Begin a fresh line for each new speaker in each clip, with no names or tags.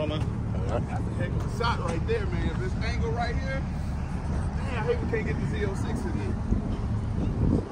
Roma. That's a heck of a shot right there, man. This angle right here, Man, I hate we can't get the Z06 in here.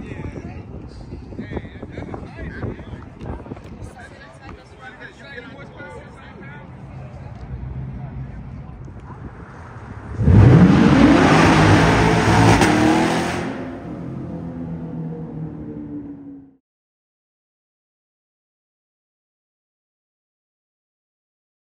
Yeah.